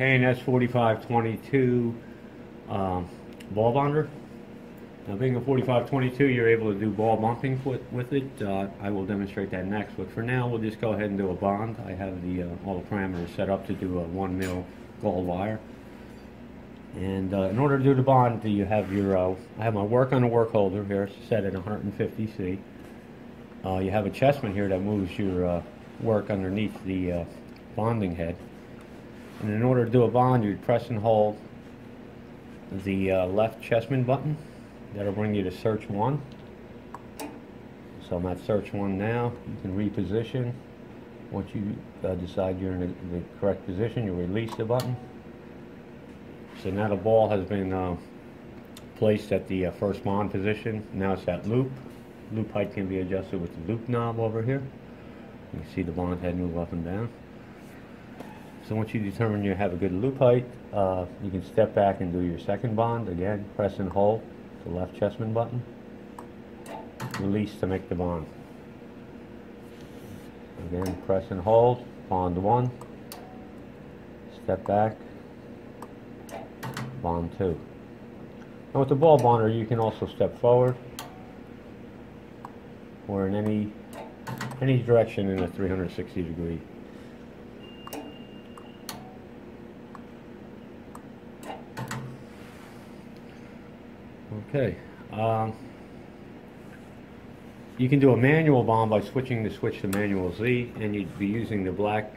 K&S 4522 um, ball bonder. Now being a 4522, you're able to do ball bumping with, with it. Uh, I will demonstrate that next, but for now, we'll just go ahead and do a bond. I have the uh, all the parameters set up to do a one mil gold wire. And uh, in order to do the bond, you have your, uh, I have my work on the work holder here set at 150C. Uh, you have a chessman here that moves your uh, work underneath the bonding head. And in order to do a bond, you'd press and hold the uh, left chessman button. That'll bring you to search one. So I'm at search one now. You can reposition. Once you uh, decide you're in the, the correct position, you release the button. So now the ball has been uh, placed at the uh, first bond position. Now it's at loop. Loop height can be adjusted with the loop knob over here. You can see the bond head move up and down. So once you determine you have a good loop height, uh, you can step back and do your second bond. Again, press and hold the left chessman button. Release to make the bond. Again, press and hold, bond one. Step back, bond two. Now with the ball bonder, you can also step forward or in any any direction in a 360 degree. Okay. Um, you can do a manual bond by switching the switch to manual Z, and you'd be using the black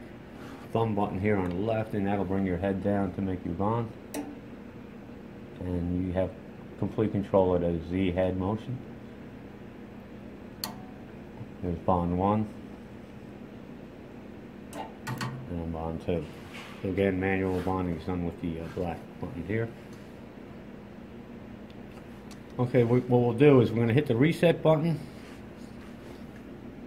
thumb button here on the left, and that'll bring your head down to make your bond. And you have complete control of the Z head motion. There's bond one, and bond two. So again, manual bonding is done with the uh, black button here. Okay, what we'll do is we're going to hit the reset button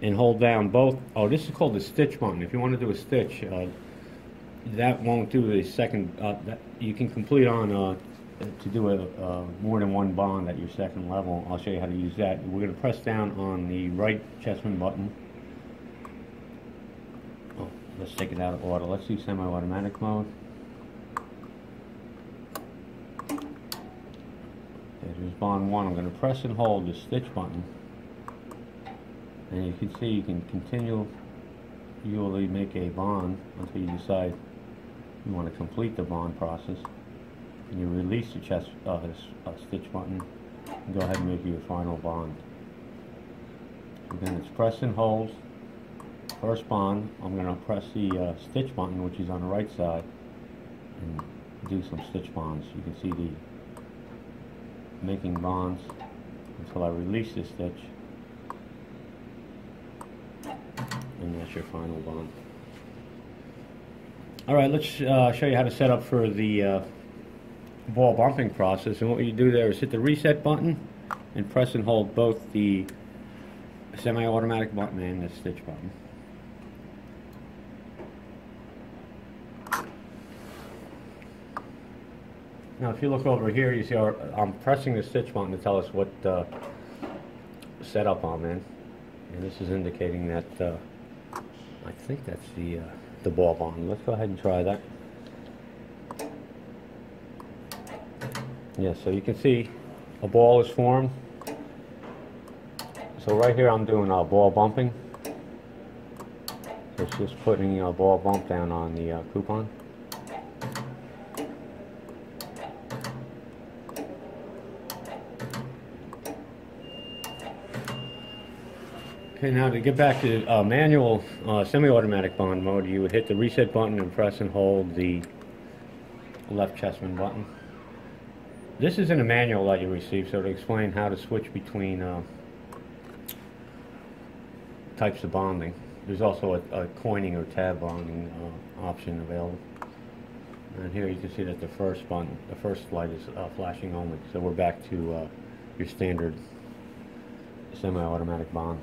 and hold down both. Oh, this is called the stitch button. If you want to do a stitch, uh, that won't do the second. Uh, that you can complete on uh, to do a uh, more than one bond at your second level. I'll show you how to use that. We're going to press down on the right chessman button. Oh, let's take it out of order. Let's do semi-automatic mode. There's bond one. I'm going to press and hold the stitch button. And you can see you can continue continually make a bond until you decide you want to complete the bond process. And you release the chest, uh, uh, stitch button and go ahead and make your final bond. Again, it's press and hold. First bond, I'm going to press the uh, stitch button, which is on the right side, and do some stitch bonds. You can see the making bonds until I release the stitch and that's your final bond. Alright, let's uh, show you how to set up for the uh, ball bumping process and what you do there is hit the reset button and press and hold both the semi-automatic button and the stitch button. Now if you look over here, you see our, I'm pressing the stitch button to tell us what uh, setup I'm in. And this is indicating that, uh, I think that's the, uh, the ball bond. Let's go ahead and try that. Yeah, so you can see a ball is formed. So right here I'm doing uh, ball bumping. It's just putting a ball bump down on the uh, coupon. Now to get back to uh, manual uh, semi-automatic bond mode, you would hit the reset button and press and hold the left chessman button. This is in a manual that you received, so to explain how to switch between uh, types of bonding. There's also a, a coining or tab bonding uh, option available. And here you can see that the first button, the first light is uh, flashing only. So we're back to uh, your standard semi-automatic bond.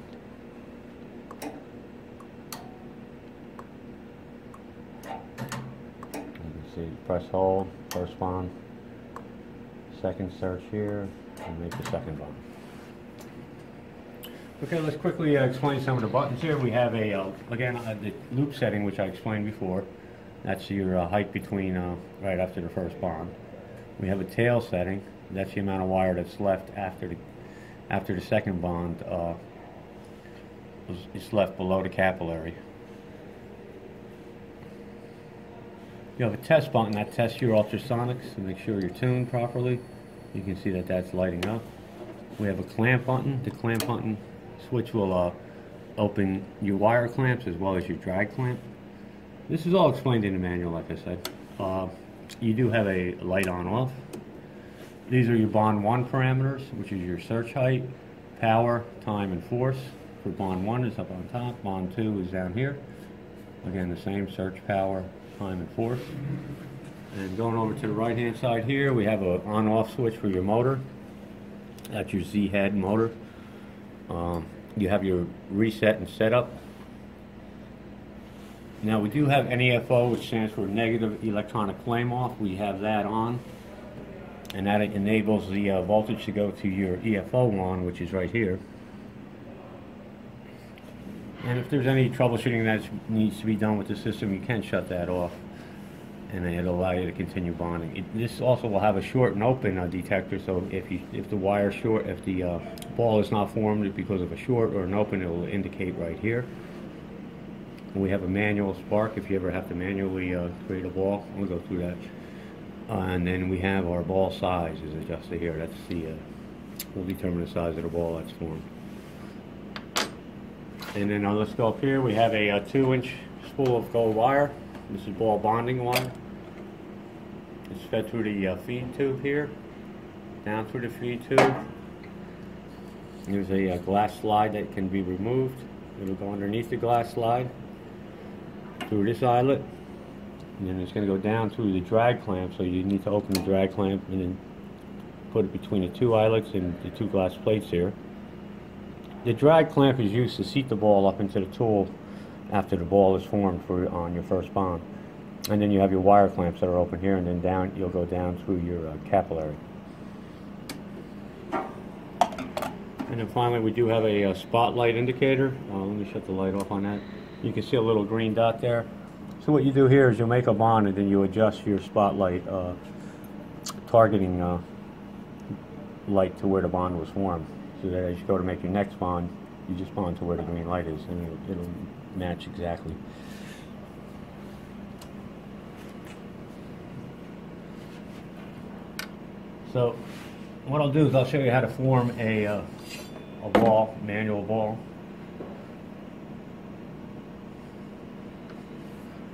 See, press hold, first bond, second search here, and make the second bond. Okay, let's quickly uh, explain some of the buttons here. We have a, uh, again, uh, the loop setting, which I explained before. That's your uh, height between uh, right after the first bond. We have a tail setting. That's the amount of wire that's left after the after the second bond uh, is- is left below the capillary. You have a test button that tests your ultrasonics to make sure you're tuned properly. You can see that that's lighting up. We have a clamp button. The clamp button switch will uh, open your wire clamps as well as your drag clamp. This is all explained in the manual, like I said. Uh, you do have a light on off. These are your bond one parameters, which is your search height, power, time, and force. For bond one is up on top, bond two is down here. Again, the same search power, time, and force. And going over to the right hand side here, we have a on off switch for your motor. That's your Z head motor. Um, you have your reset and setup. Now we do have NEFO, which stands for negative electronic flame off. We have that on, and that enables the uh, voltage to go to your EFO on, which is right here. And if there's any troubleshooting that needs to be done with the system, you can shut that off, and it'll allow you to continue bonding. It, this also will have a short and open uh, detector, so if you if the wire short, if the uh, ball is not formed because of a short or an open, it will indicate right here. And we have a manual spark if you ever have to manually uh, create a ball. We'll go through that. Uh, and then we have our ball size is adjusted here. That's the, uh, will determine the size of the ball that's formed. And then uh, let's go up here. We have a, uh two inch spool of gold wire. This is ball bonding wire. It's fed through the uh, feed tube here, down through the feed tube. There's a, uh glass slide that can be removed. It'll go underneath the glass slide through this eyelet. And then it's going to go down through the drag clamp, so you need to open the drag clamp and then put it between the two eyelets and the two glass plates here. The drag clamp is used to seat the ball up into the tool after the ball is formed for on your first bond. And then you have your wire clamps that are open here, and then down you'll go down through your uh, capillary. And then finally, we do have a, uh spotlight indicator. Uh, let me shut the light off on that. You can see a little green dot there. So what you do here is you'll make a bond, and then you adjust your spotlight uh, targeting uh, light to where the bond was formed. So that as you go to make your next bond, you just bond to where the green light is, and it'll, it'll match exactly. So what I'll do is I'll show you how to form a, uh, a ball, manual ball.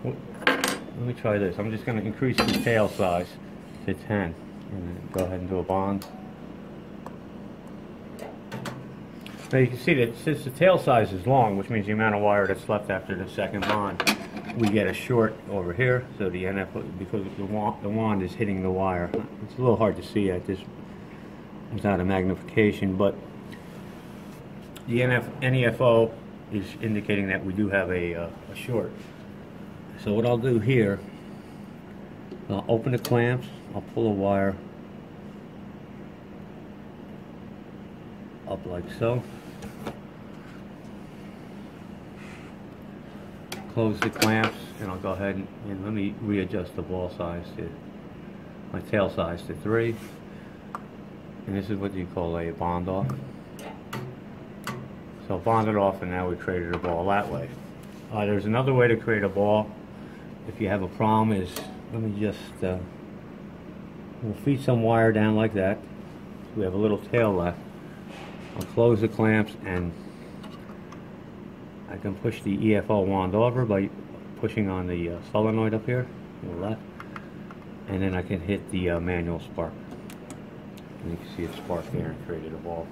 Let me try this. I'm just going to increase the tail size to 10 and then go ahead and do a bond. Now you can see that since the tail size is long, which means the amount of wire that's left after the second bond, we get a short over here. So the NF, because the wand, the wand is hitting the wire. It's a little hard to see at this without a magnification, but the NF, NEFO is indicating that we do have a, uh, a short. So what I'll do here, I'll open the clamps, I'll pull a wire up like so. Close the clamps and I'll go ahead and, and let me readjust the ball size to, my tail size to three. And this is what you call a bond off. So bond it off and now we created a ball that way. Uh, there's another way to create a ball. If you have a problem is, let me just, uh, we'll feed some wire down like that. We have a little tail left. I'll close the clamps and I can push the EFO wand over by pushing on the uh, solenoid up here the left. And then I can hit the uh, manual spark. And you can see it spark there and created a ball.